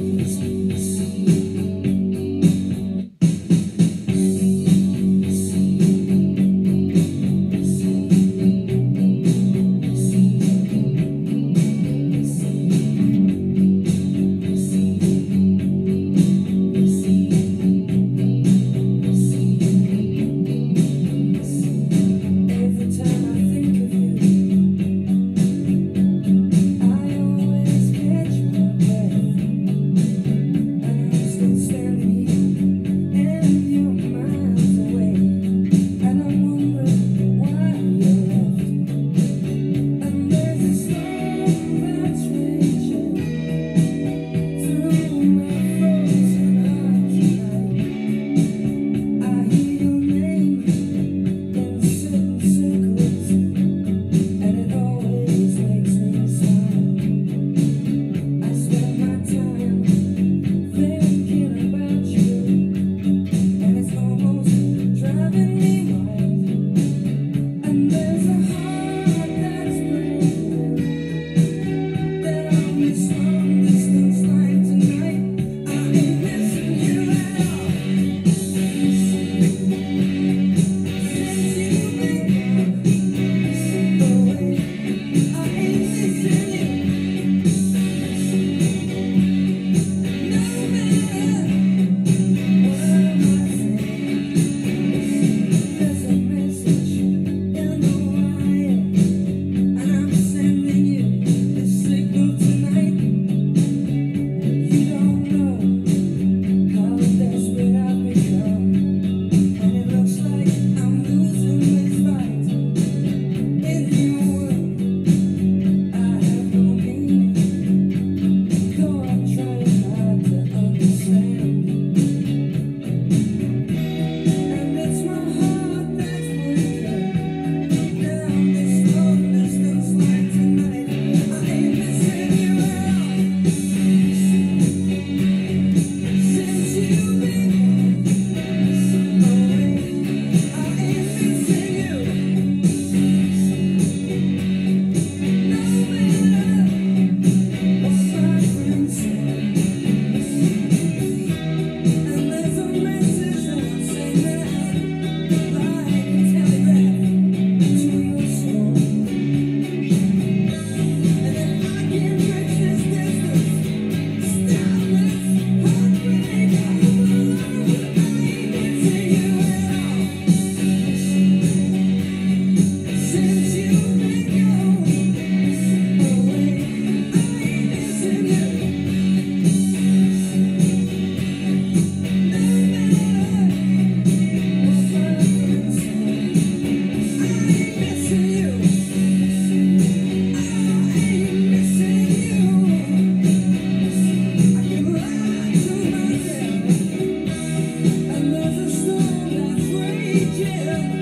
Cristo. Jim.